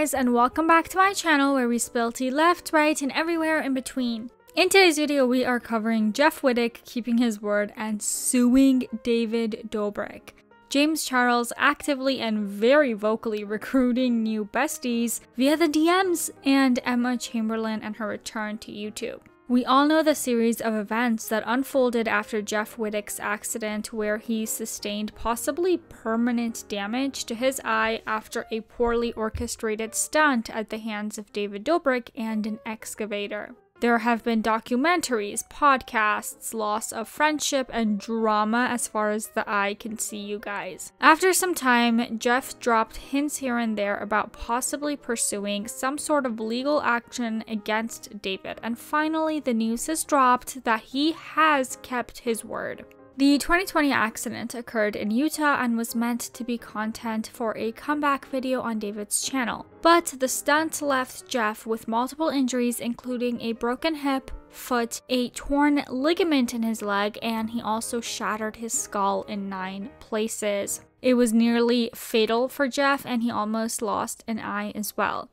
guys and welcome back to my channel where we spill tea left, right, and everywhere in between. In today's video, we are covering Jeff Wittek keeping his word and suing David Dobrik. James Charles actively and very vocally recruiting new besties via the DMs and Emma Chamberlain and her return to YouTube. We all know the series of events that unfolded after Jeff Wittek's accident, where he sustained possibly permanent damage to his eye after a poorly orchestrated stunt at the hands of David Dobrik and an excavator. There have been documentaries, podcasts, loss of friendship, and drama as far as the eye can see, you guys. After some time, Jeff dropped hints here and there about possibly pursuing some sort of legal action against David, and finally, the news has dropped that he has kept his word. The 2020 accident occurred in Utah and was meant to be content for a comeback video on David's channel. But the stunt left Jeff with multiple injuries, including a broken hip, foot, a torn ligament in his leg, and he also shattered his skull in nine places. It was nearly fatal for Jeff, and he almost lost an eye as well.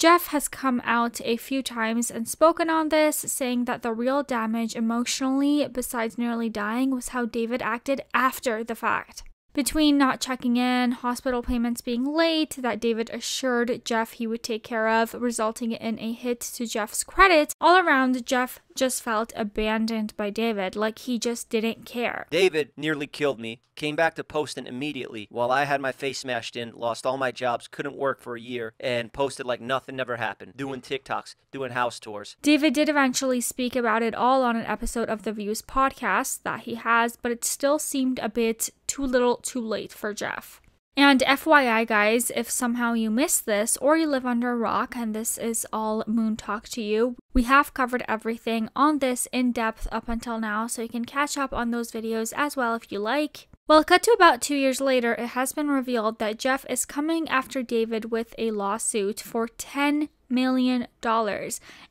Jeff has come out a few times and spoken on this, saying that the real damage emotionally, besides nearly dying, was how David acted after the fact. Between not checking in, hospital payments being late, that David assured Jeff he would take care of, resulting in a hit to Jeff's credit, all around, Jeff just felt abandoned by David, like he just didn't care. David nearly killed me, came back to Poston immediately while I had my face smashed in, lost all my jobs, couldn't work for a year, and posted like nothing never happened, doing TikToks, doing house tours. David did eventually speak about it all on an episode of the Views podcast that he has, but it still seemed a bit too little too late for Jeff. And FYI, guys, if somehow you missed this or you live under a rock and this is all Moon Talk to you, we have covered everything on this in depth up until now, so you can catch up on those videos as well if you like. Well, cut to about two years later, it has been revealed that Jeff is coming after David with a lawsuit for $10 million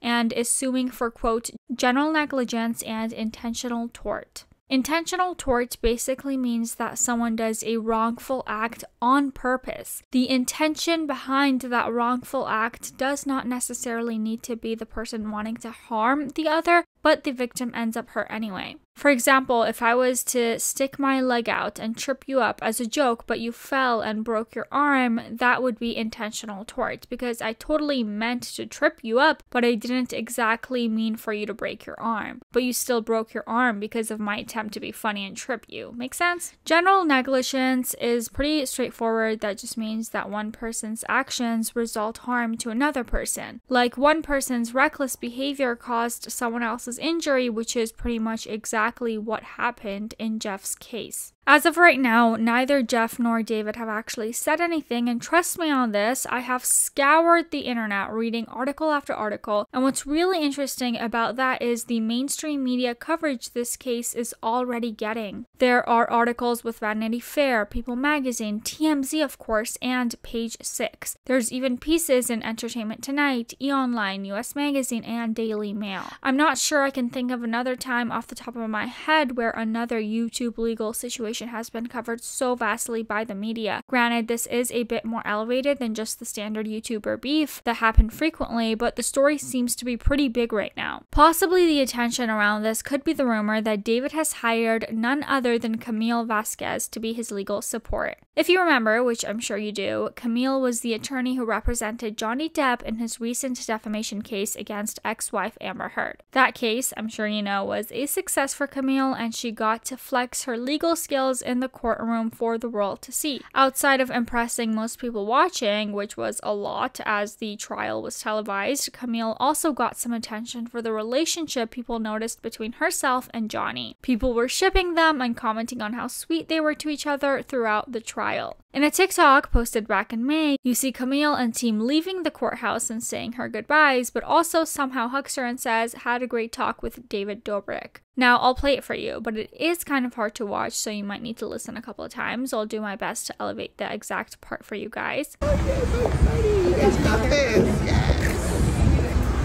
and is suing for, quote, general negligence and intentional tort. Intentional tort basically means that someone does a wrongful act on purpose. The intention behind that wrongful act does not necessarily need to be the person wanting to harm the other, but the victim ends up hurt anyway. For example, if I was to stick my leg out and trip you up as a joke, but you fell and broke your arm, that would be intentional tort because I totally meant to trip you up, but I didn't exactly mean for you to break your arm. But you still broke your arm because of my attempt to be funny and trip you. Make sense? General negligence is pretty straightforward. That just means that one person's actions result harm to another person. Like one person's reckless behavior caused someone else's injury, which is pretty much exactly what happened in Jeff's case. As of right now, neither Jeff nor David have actually said anything, and trust me on this, I have scoured the internet reading article after article, and what's really interesting about that is the mainstream media coverage this case is already getting. There are articles with Vanity Fair, People Magazine, TMZ, of course, and Page Six. There's even pieces in Entertainment Tonight, E Online, US Magazine, and Daily Mail. I'm not sure I can think of another time off the top of my head where another YouTube legal situation situation has been covered so vastly by the media. Granted, this is a bit more elevated than just the standard YouTuber beef that happened frequently, but the story seems to be pretty big right now. Possibly the attention around this could be the rumor that David has hired none other than Camille Vasquez to be his legal support. If you remember, which I'm sure you do, Camille was the attorney who represented Johnny Depp in his recent defamation case against ex wife Amber Heard. That case, I'm sure you know, was a success for Camille, and she got to flex her legal skills in the courtroom for the world to see. Outside of impressing most people watching, which was a lot as the trial was televised, Camille also got some attention for the relationship people noticed between herself and Johnny. People were shipping them and commenting on how sweet they were to each other throughout the trial. In a TikTok posted back in May, you see Camille and team leaving the courthouse and saying her goodbyes, but also somehow hugs her and says, had a great talk with David Dobrik. Now, I'll play it for you, but it is kind of hard to watch, so you might need to listen a couple of times. I'll do my best to elevate the exact part for you guys. It's not this, yes.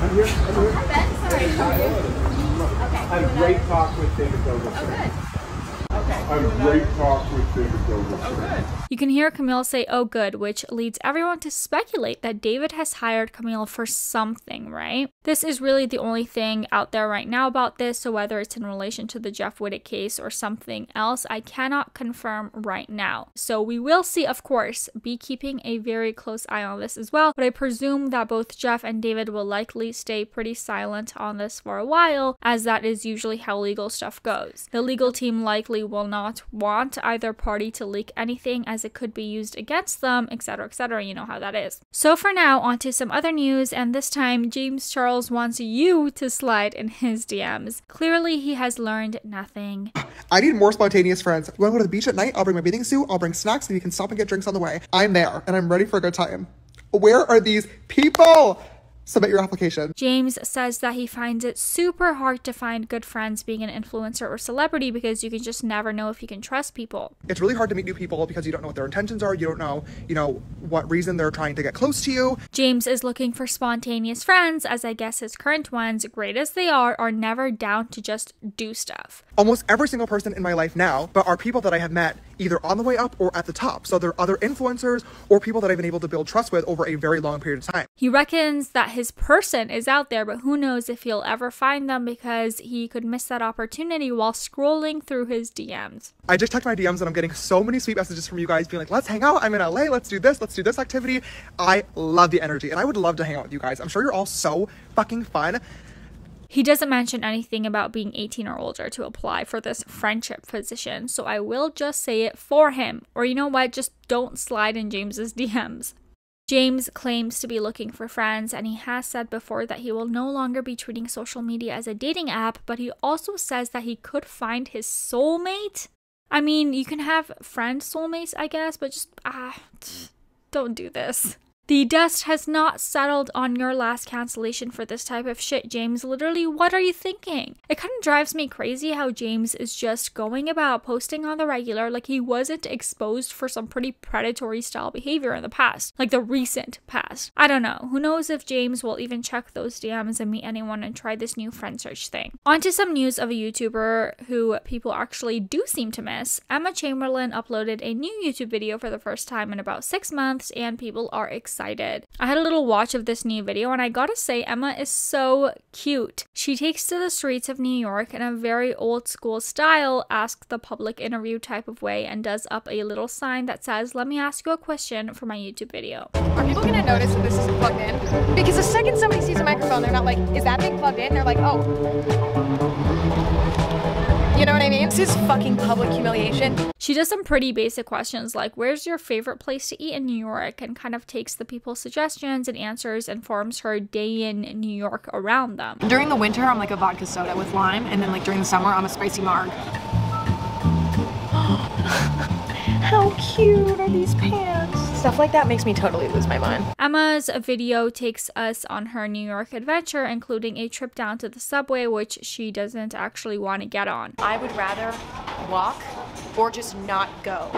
I'm here. I'm here. Hi, Ben. Sorry, how are you? Okay. I had a great talk with David Dobrik. Oh, good. Okay. I had a great talk with David Dobrik. Oh, you can hear Camille say, oh, good, which leads everyone to speculate that David has hired Camille for something, right? This is really the only thing out there right now about this, so whether it's in relation to the Jeff Wittek case or something else, I cannot confirm right now. So we will see, of course, be keeping a very close eye on this as well, but I presume that both Jeff and David will likely stay pretty silent on this for a while, as that is usually how legal stuff goes. The legal team likely will not want either party to leak anything as it could be used against them, etc., etc. You know how that is. So for now, on to some other news, and this time James Charles wants you to slide in his DMs. Clearly, he has learned nothing. I need more spontaneous friends. You want to go to the beach at night? I'll bring my bathing suit. I'll bring snacks, and you can stop and get drinks on the way. I'm there, and I'm ready for a good time. Where are these people? Submit your application. James says that he finds it super hard to find good friends being an influencer or celebrity because you can just never know if you can trust people. It's really hard to meet new people because you don't know what their intentions are. You don't know, you know, what reason they're trying to get close to you. James is looking for spontaneous friends, as I guess his current ones, great as they are, are never down to just do stuff. Almost every single person in my life now, but are people that I have met either on the way up or at the top. So they're other influencers or people that I've been able to build trust with over a very long period of time. He reckons that his person is out there, but who knows if he'll ever find them because he could miss that opportunity while scrolling through his DMs. I just checked my DMs and I'm getting so many sweet messages from you guys being like, let's hang out. I'm in LA. Let's do this. Let's do this activity. I love the energy and I would love to hang out with you guys. I'm sure you're all so fucking fun. He doesn't mention anything about being 18 or older to apply for this friendship position, so I will just say it for him. Or you know what? Just don't slide in James's DMs. James claims to be looking for friends, and he has said before that he will no longer be treating social media as a dating app, but he also says that he could find his soulmate. I mean, you can have friend soulmates, I guess, but just, ah, don't do this. The dust has not settled on your last cancellation for this type of shit, James. Literally, what are you thinking? It kind of drives me crazy how James is just going about posting on the regular like he wasn't exposed for some pretty predatory style behavior in the past, like the recent past. I don't know. Who knows if James will even check those DMs and meet anyone and try this new friend search thing. On to some news of a YouTuber who people actually do seem to miss. Emma Chamberlain uploaded a new YouTube video for the first time in about six months, and people are excited excited. I had a little watch of this new video and I gotta say, Emma is so cute. She takes to the streets of New York in a very old school style, ask the public interview type of way, and does up a little sign that says, Let me ask you a question for my YouTube video. Are people gonna notice that this isn't plugged in? Because the second somebody sees a microphone, they're not like, Is that thing plugged in? They're like, Oh. You know what I mean? This is fucking public humiliation. She does some pretty basic questions like, Where's your favorite place to eat in New York? and kind of takes the people's suggestions and answers and forms her day in New York around them. During the winter, I'm like a vodka soda with lime, and then like during the summer, I'm a spicy marg. How cute are these pants? Stuff like that makes me totally lose my mind. Emma's video takes us on her New York adventure, including a trip down to the subway, which she doesn't actually want to get on. I would rather walk or just not go.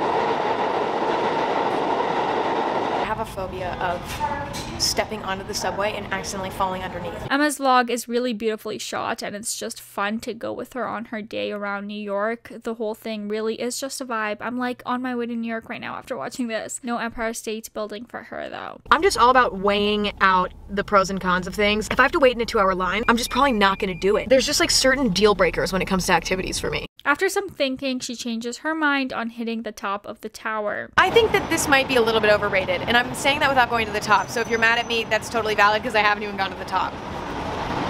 I have a phobia of stepping onto the subway and accidentally falling underneath. Emma's vlog is really beautifully shot and it's just fun to go with her on her day around New York. The whole thing really is just a vibe. I'm like on my way to New York right now after watching this. No Empire State Building for her though. I'm just all about weighing out the pros and cons of things. If I have to wait in a two hour line, I'm just probably not gonna do it. There's just like certain deal breakers when it comes to activities for me. After some thinking, she changes her mind on hitting the top of the tower. I think that this might be a little bit overrated, and I'm saying that without going to the top. So if you're mad at me, that's totally valid because I haven't even gone to the top.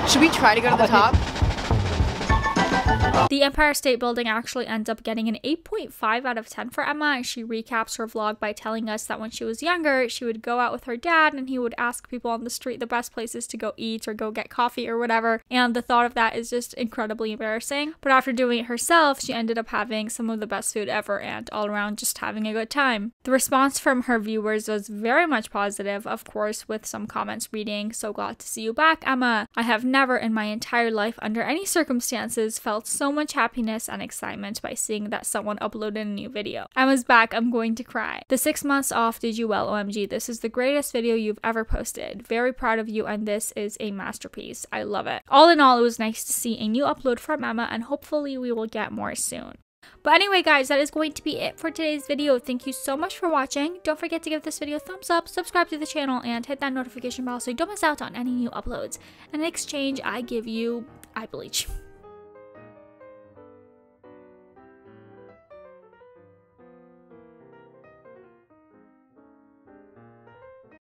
Should we try to go to the top? The Empire State Building actually ends up getting an 8.5 out of 10 for Emma, and she recaps her vlog by telling us that when she was younger, she would go out with her dad and he would ask people on the street the best places to go eat or go get coffee or whatever. And the thought of that is just incredibly embarrassing. But after doing it herself, she ended up having some of the best food ever and all around just having a good time. The response from her viewers was very much positive, of course, with some comments reading, So glad to see you back, Emma. I have never in my entire life, under any circumstances, felt so much happiness and excitement by seeing that someone uploaded a new video. Emma's back, I'm going to cry. The six months off did you well, OMG. This is the greatest video you've ever posted. Very proud of you, and this is a masterpiece. I love it. All in all, it was nice to see a new upload from Emma, and hopefully we will get more soon. But anyway, guys, that is going to be it for today's video. Thank you so much for watching. Don't forget to give this video a thumbs up, subscribe to the channel, and hit that notification bell so you don't miss out on any new uploads. And in exchange, I give you eye bleach.